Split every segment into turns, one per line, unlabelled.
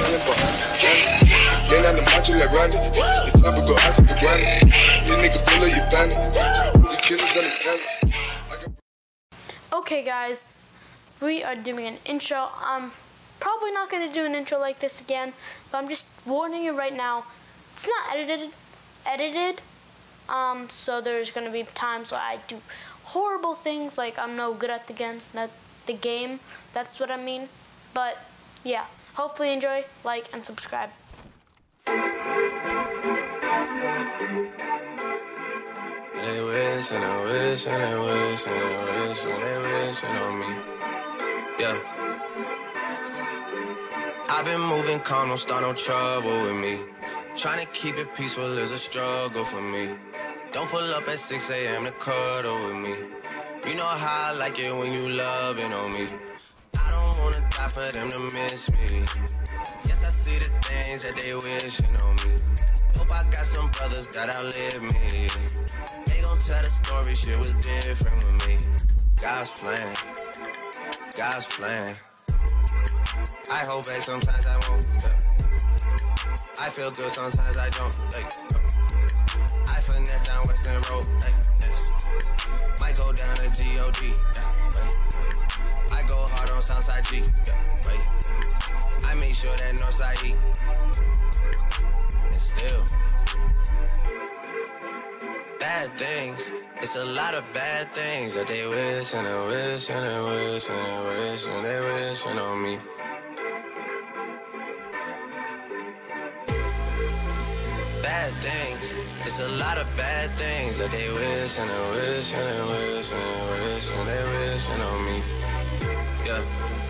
Then on the macho like Randy. The club will go out to the granny. Nigga pull up your. The killers understand.
Okay, guys, we are doing an intro. I'm probably not going to do an intro like this again, but I'm just warning you right now. It's not edited, edited. Um, so there's going to be times where I do horrible things, like I'm no good at the game. That the game. That's what I mean. But yeah, hopefully enjoy, like, and subscribe.
They wish and they wish and they wish and they wish and they wishing on me. Yeah. I've been moving calm, don't start no trouble with me. Trying to keep it peaceful is a struggle for me. Don't pull up at 6 a.m. to cuddle with me. You know how I like it when you loving on me. Die for them to miss me. Yes, I see the things that they wishing on me. Hope I got some brothers that outlive me. They gon' tell the story, shit was different with me. God's plan, God's plan. I hold back, sometimes I won't. Yeah. I feel good, sometimes I don't. Like, I finesse down Weston Road. Like, next. Might go down to G-O-D. Yeah, wait. I go hard G. Yeah. I make sure that Northside E. And still, bad things. It's a lot of bad things that they wish and they wish and they wish and they wish and they wishing on me. Bad things. It's a lot of bad things that they wish and they wish and they wish and they wish and they wishing on me. Yeah.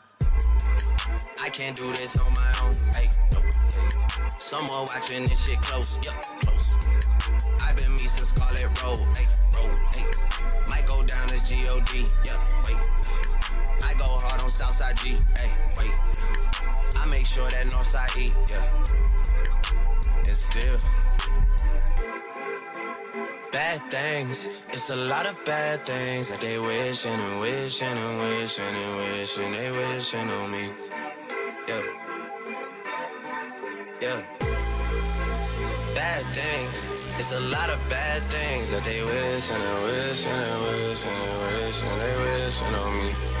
I can't do this on my own. Hey. Hey. Someone watching this shit close. Yup, close. I've been me since Scarlett Road. Hey, road. Hey. Might go down as G-O-D. Wait. I go hard on Southside G. Hey, wait. I make sure that Northside E. Yeah. And still. Bad things, it's a lot of bad things that they wishing and wishing and wishing and wishing they wishing on me. A lot of bad things that they wish and they wish and they wish and they wish and they wishing on me.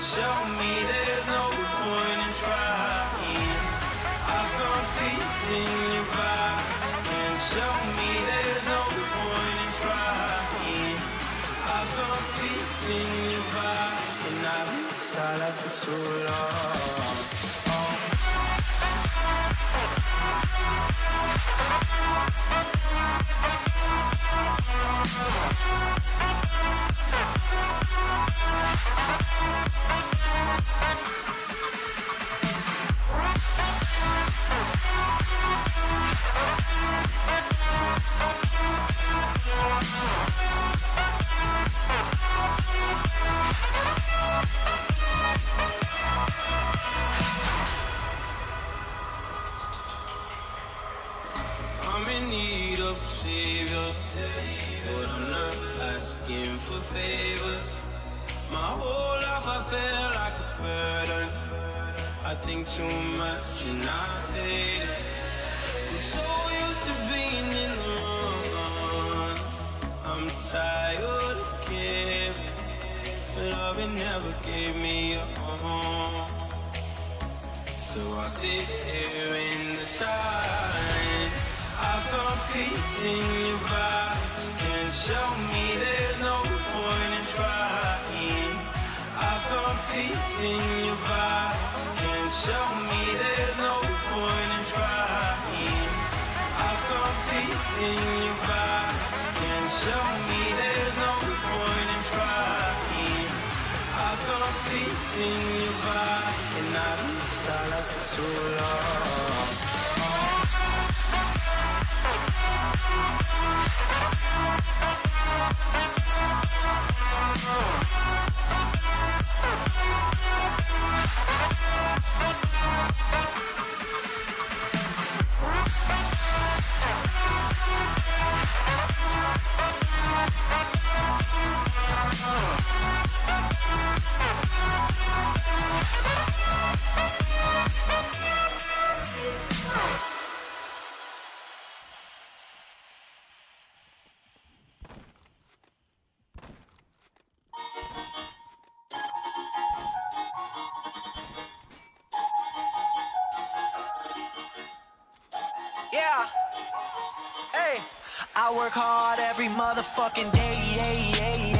Show me tired of never gave me a home. So I sit here in the silence. I found peace in your vibes. Can't show me there's no for
I work hard every motherfucking day. Yeah, yeah, yeah.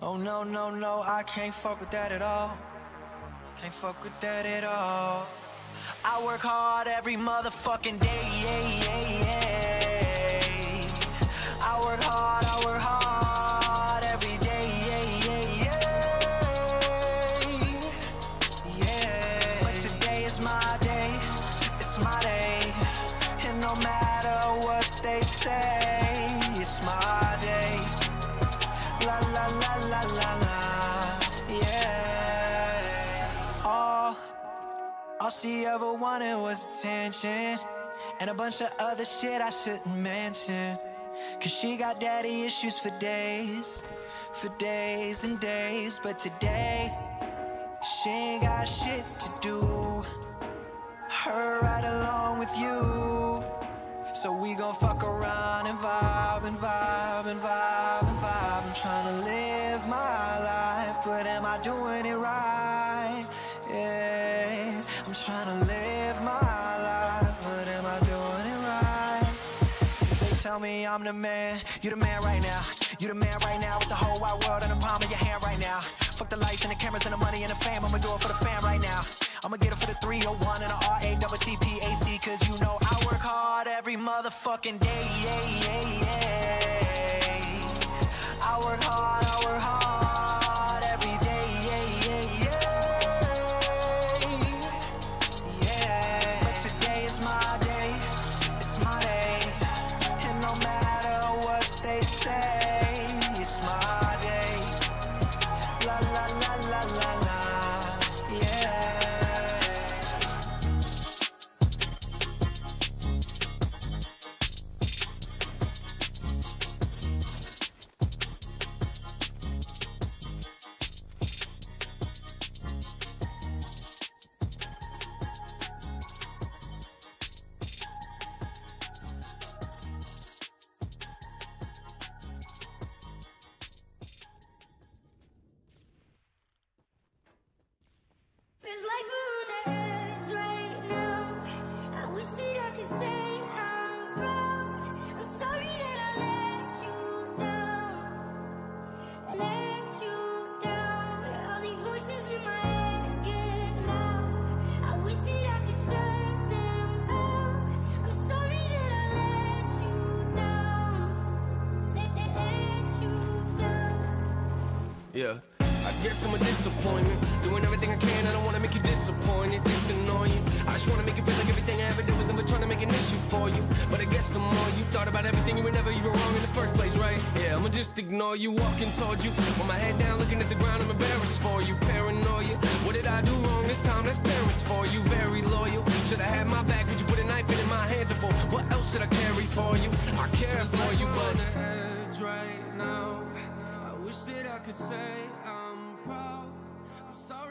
Oh no, no, no, I can't fuck with that at all. Can't fuck with that at all. I work hard every motherfucking day. Yeah, yeah, yeah. I work hard, I work hard she ever wanted was attention, and a bunch of other shit I shouldn't mention. Cause she got daddy issues for days, for days and days. But today, she ain't got shit to do. Her right along with you. So we gon' fuck around and vibe and vibe and vibe and vibe. I'm trying to live tell me I'm the man, you the man right now. You the man right now with the whole wide world in the palm of your hand right now. Fuck the lights and the cameras and the money and the fame. I'ma do it for the fam right now. I'ma get it for the 301 and the R-A-T-T-P-A-C Cause you know I work hard every motherfucking day. Yeah, yeah, yeah. I work hard, I work hard Yeah.
I guess I'm a disappointment. Doing everything I can, I don't wanna make you disappointed. It's annoying. I just wanna make you feel like everything I ever did was never trying to make an issue for you. But I guess the more you thought about everything, you were never even wrong in the first place, right? Yeah, I'ma just ignore you, walking towards you. With my head down, looking at the ground, I'm embarrassed for you. Paranoia. What did I do wrong this time? That's parents for you. Very loyal. Should I have my back? Would you put a knife in my hands? What else should I carry for you? I care for you, but. right now. Wish that I could say I'm proud. I'm sorry.